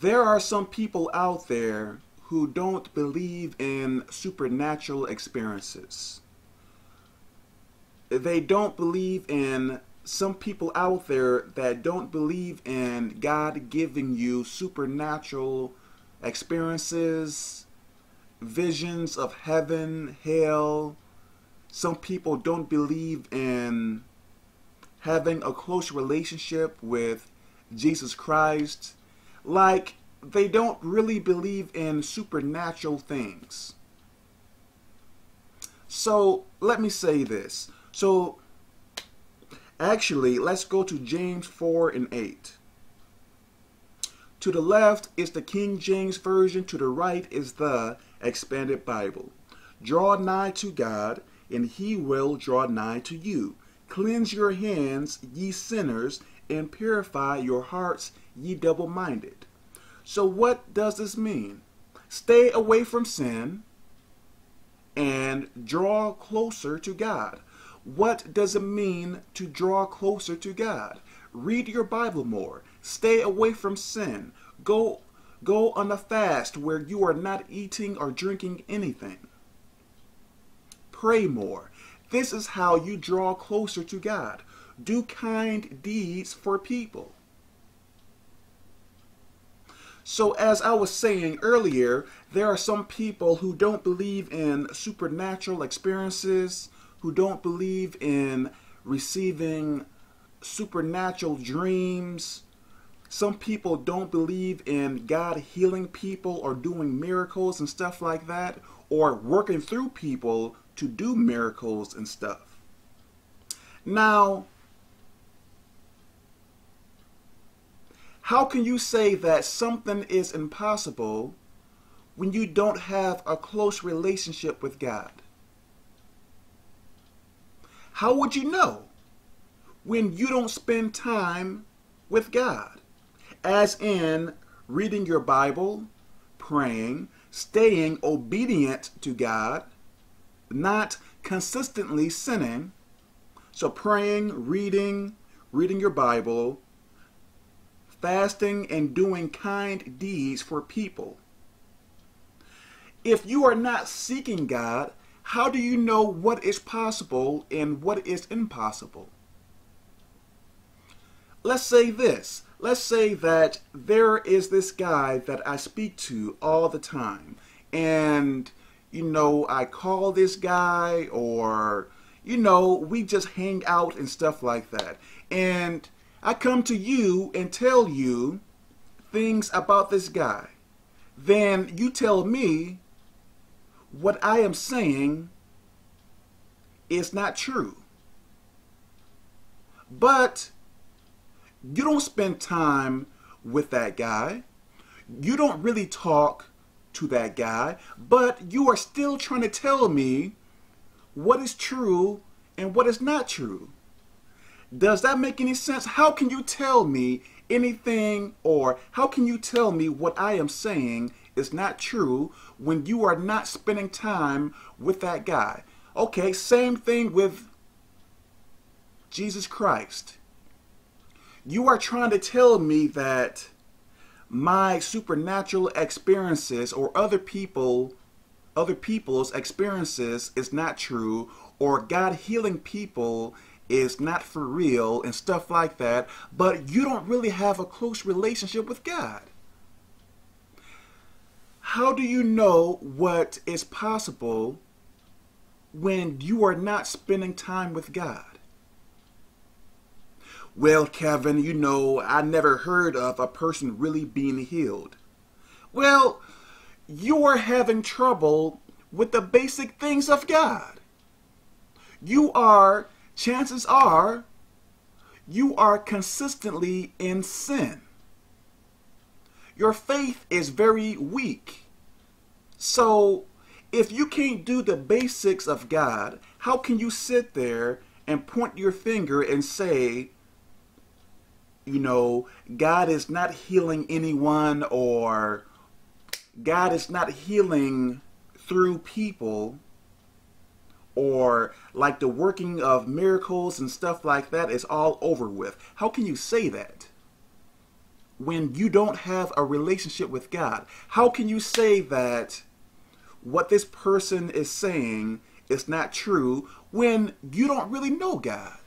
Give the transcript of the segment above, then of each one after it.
there are some people out there who don't believe in supernatural experiences. They don't believe in some people out there that don't believe in God giving you supernatural experiences, visions of heaven, hell. Some people don't believe in having a close relationship with Jesus Christ. Like, they don't really believe in supernatural things. So, let me say this. So, actually, let's go to James 4 and 8. To the left is the King James Version, to the right is the Expanded Bible. Draw nigh to God, and he will draw nigh to you. Cleanse your hands, ye sinners, and purify your hearts, ye double minded. So, what does this mean? Stay away from sin and draw closer to God. What does it mean to draw closer to God? Read your Bible more. Stay away from sin. Go go on a fast where you are not eating or drinking anything. Pray more. This is how you draw closer to God. Do kind deeds for people. So, as I was saying earlier, there are some people who don't believe in supernatural experiences, who don't believe in receiving supernatural dreams. Some people don't believe in God healing people or doing miracles and stuff like that, or working through people to do miracles and stuff. Now, how can you say that something is impossible when you don't have a close relationship with God? How would you know when you don't spend time with God? As in reading your Bible, praying, staying obedient to God, not consistently sinning. So, praying, reading, reading your Bible, fasting, and doing kind deeds for people. If you are not seeking God, how do you know what is possible and what is impossible? Let's say this. Let's say that there is this guy that I speak to all the time, and you know, I call this guy or, you know, we just hang out and stuff like that. And I come to you and tell you things about this guy. Then you tell me what I am saying is not true. But you don't spend time with that guy. You don't really talk to that guy, but you are still trying to tell me what is true and what is not true. Does that make any sense? How can you tell me anything or how can you tell me what I am saying is not true when you are not spending time with that guy? Okay, same thing with Jesus Christ. You are trying to tell me that my supernatural experiences or other people other people's experiences is not true or God healing people is not for real and stuff like that, but you don't really have a close relationship with God. How do you know what is possible when you are not spending time with God? Well, Kevin, you know, I never heard of a person really being healed. Well, you are having trouble with the basic things of God. You are, chances are, you are consistently in sin. Your faith is very weak. So, if you can't do the basics of God, how can you sit there and point your finger and say, you know, God is not healing anyone or God is not healing through people or like the working of miracles and stuff like that is all over with. How can you say that? when you don't have a relationship with God? How can you say that what this person is saying is not true when you don't really know God?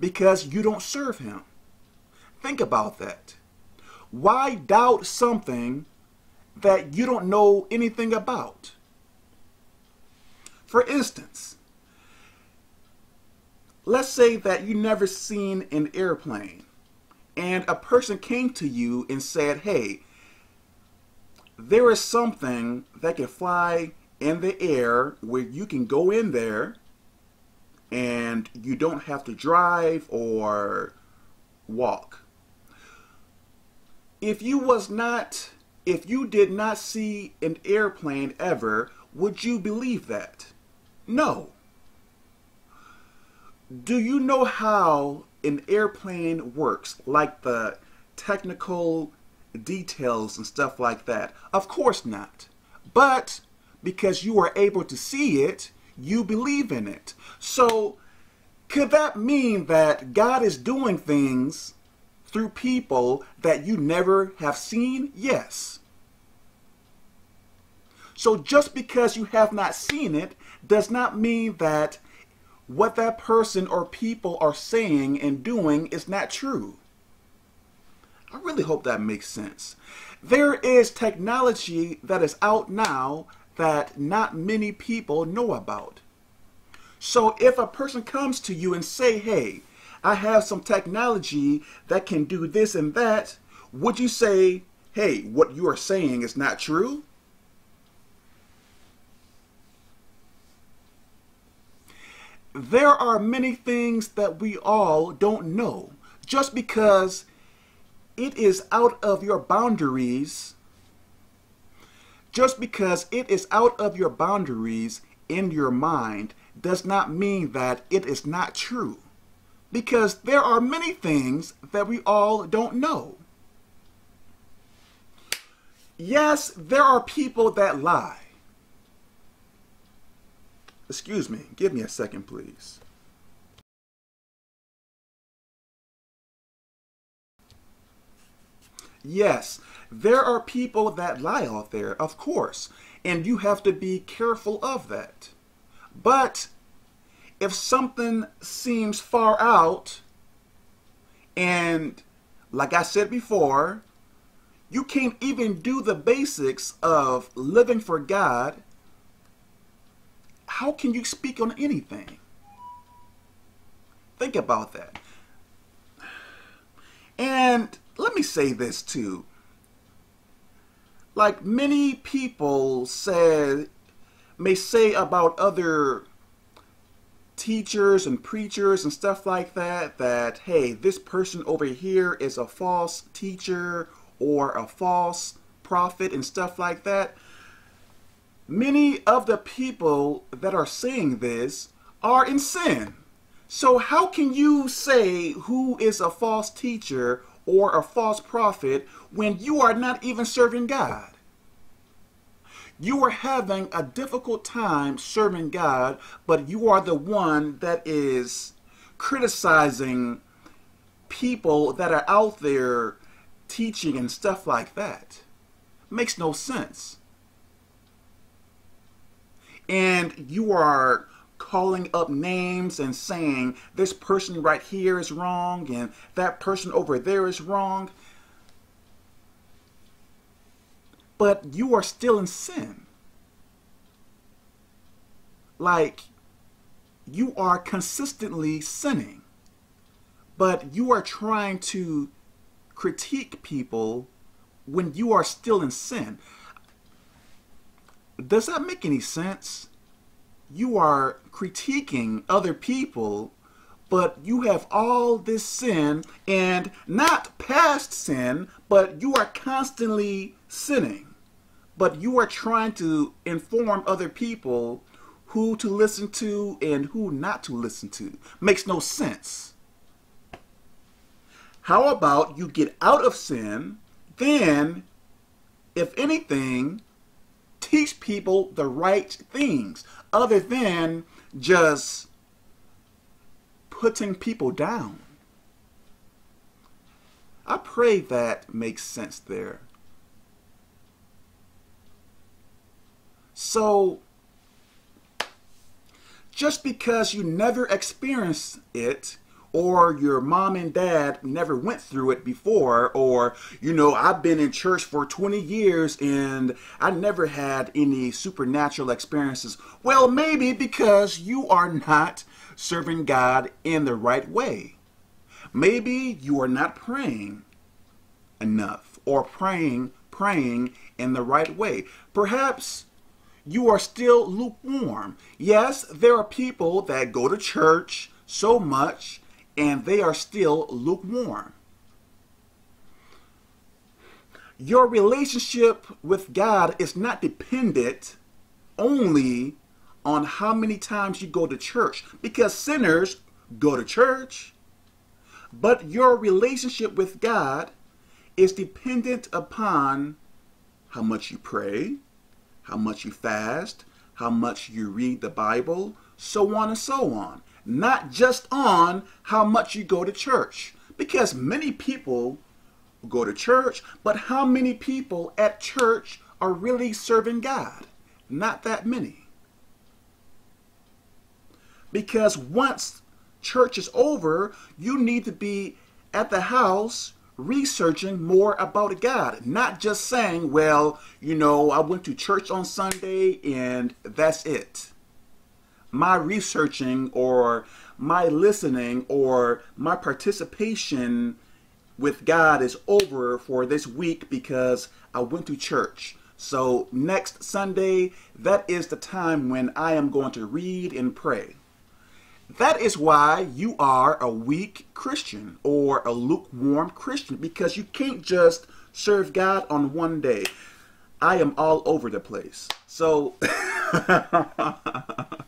Because you don't serve Him. Think about that. Why doubt something that you don't know anything about? For instance, let's say that you never seen an airplane and a person came to you and said, hey, there is something that can fly in the air where you can go in there and you don't have to drive or walk. If you was not, if you did not see an airplane ever, would you believe that? No. Do you know how an airplane works? Like the technical details and stuff like that? Of course not. But because you are able to see it, you believe in it. So, could that mean that God is doing things through people that you never have seen? Yes. So, just because you have not seen it does not mean that what that person or people are saying and doing is not true. I really hope that makes sense. There is technology that is out now that not many people know about. So if a person comes to you and say, hey, I have some technology that can do this and that, would you say, hey, what you are saying is not true? There are many things that we all don't know. Just because it is out of your boundaries, just because it is out of your boundaries in your mind does not mean that it is not true. Because there are many things that we all don't know. Yes, there are people that lie. Excuse me. Give me a second, please. Yes, there are people that lie out there, of course, and you have to be careful of that. But if something seems far out, and like I said before, you can't even do the basics of living for God how can you speak on anything? Think about that. And let me say this too. Like many people said, may say about other teachers and preachers and stuff like that, that, hey, this person over here is a false teacher or a false prophet and stuff like that. Many of the people that are saying this are in sin. So how can you say who is a false teacher or a false prophet when you are not even serving God? You are having a difficult time serving God, but you are the one that is criticizing people that are out there teaching and stuff like that. Makes no sense and you are calling up names and saying this person right here is wrong and that person over there is wrong. But you are still in sin. Like, you are consistently sinning. But you are trying to critique people when you are still in sin. Does that make any sense? You are critiquing other people, but you have all this sin and not past sin, but you are constantly sinning. But you are trying to inform other people who to listen to and who not to listen to. Makes no sense. How about you get out of sin, then, if anything, teach people the right things other than just putting people down. I pray that makes sense there. So, just because you never experienced it, or your mom and dad never went through it before, or, you know, I've been in church for 20 years and I never had any supernatural experiences. Well, maybe because you are not serving God in the right way. Maybe you are not praying enough or praying praying in the right way. Perhaps you are still lukewarm. Yes, there are people that go to church so much and they are still lukewarm. Your relationship with God is not dependent only on how many times you go to church because sinners go to church. But your relationship with God is dependent upon how much you pray, how much you fast, how much you read the Bible, so on and so on. Not just on how much you go to church. Because many people go to church, but how many people at church are really serving God? Not that many. Because once church is over, you need to be at the house researching more about God, not just saying, well, you know, I went to church on Sunday and that's it. My researching or my listening or my participation with God is over for this week because I went to church. So next Sunday, that is the time when I am going to read and pray. That is why you are a weak Christian or a lukewarm Christian because you can't just serve God on one day. I am all over the place. So,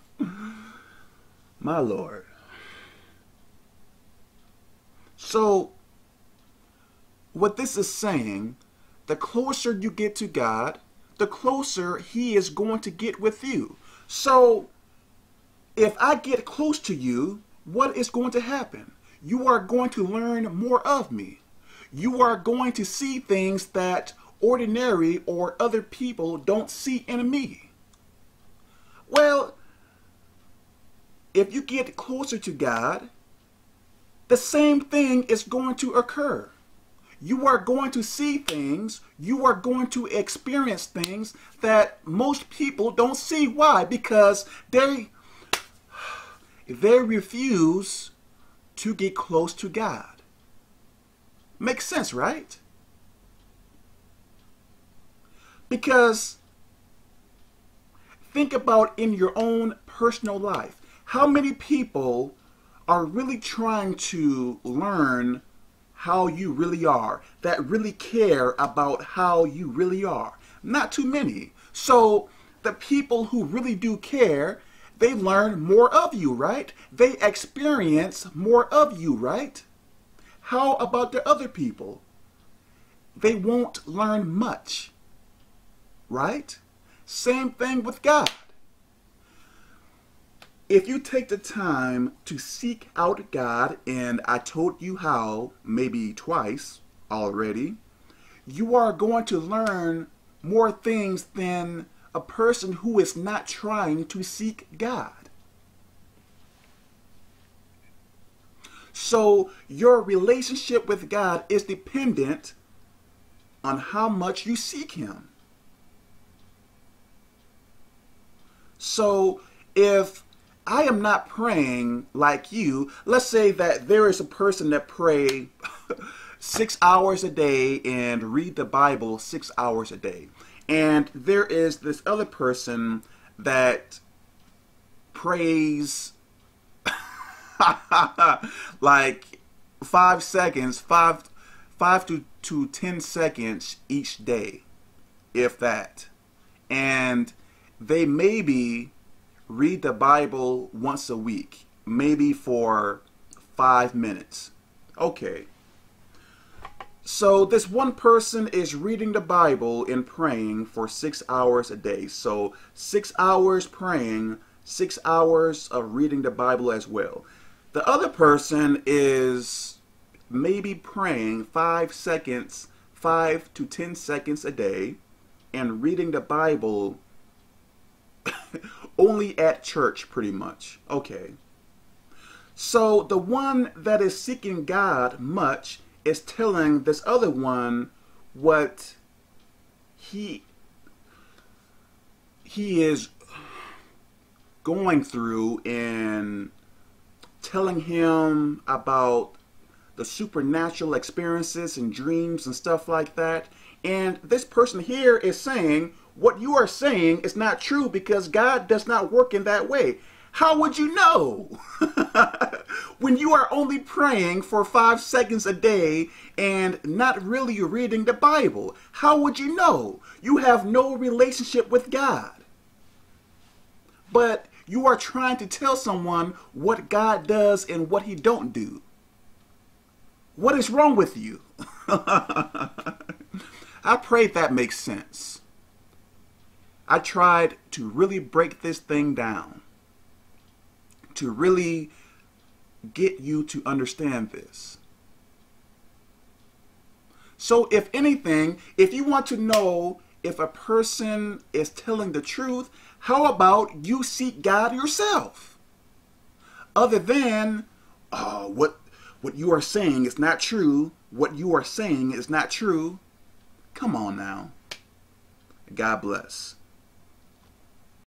my Lord. So, what this is saying, the closer you get to God, the closer He is going to get with you. So, if I get close to you, what is going to happen? You are going to learn more of me. You are going to see things that ordinary or other people don't see in me. Well, if you get closer to God, the same thing is going to occur. You are going to see things, you are going to experience things that most people don't see. Why? Because they they refuse to get close to God. Makes sense, right? Because think about in your own personal life. How many people are really trying to learn how you really are, that really care about how you really are? Not too many. So the people who really do care they learn more of you, right? They experience more of you, right? How about the other people? They won't learn much, right? Same thing with God. If you take the time to seek out God, and I told you how maybe twice already, you are going to learn more things than a person who is not trying to seek God. So your relationship with God is dependent on how much you seek Him. So if I am not praying like you, let's say that there is a person that pray six hours a day and read the Bible six hours a day. And there is this other person that prays like five seconds, five five to, to ten seconds each day, if that. And they maybe read the Bible once a week, maybe for five minutes. Okay. So this one person is reading the Bible and praying for six hours a day. So six hours praying, six hours of reading the Bible as well. The other person is maybe praying five seconds, five to ten seconds a day, and reading the Bible only at church, pretty much. Okay. So the one that is seeking God much is telling this other one what he he is going through and telling him about the supernatural experiences and dreams and stuff like that. And this person here is saying, what you are saying is not true because God does not work in that way. How would you know? when you are only praying for five seconds a day and not really reading the Bible, how would you know? You have no relationship with God. But you are trying to tell someone what God does and what he don't do. What is wrong with you? I pray that makes sense. I tried to really break this thing down, to really get you to understand this. So, if anything, if you want to know if a person is telling the truth, how about you seek God yourself? Other than uh, what what you are saying is not true. What you are saying is not true. Come on now. God bless.